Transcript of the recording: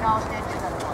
高ราเ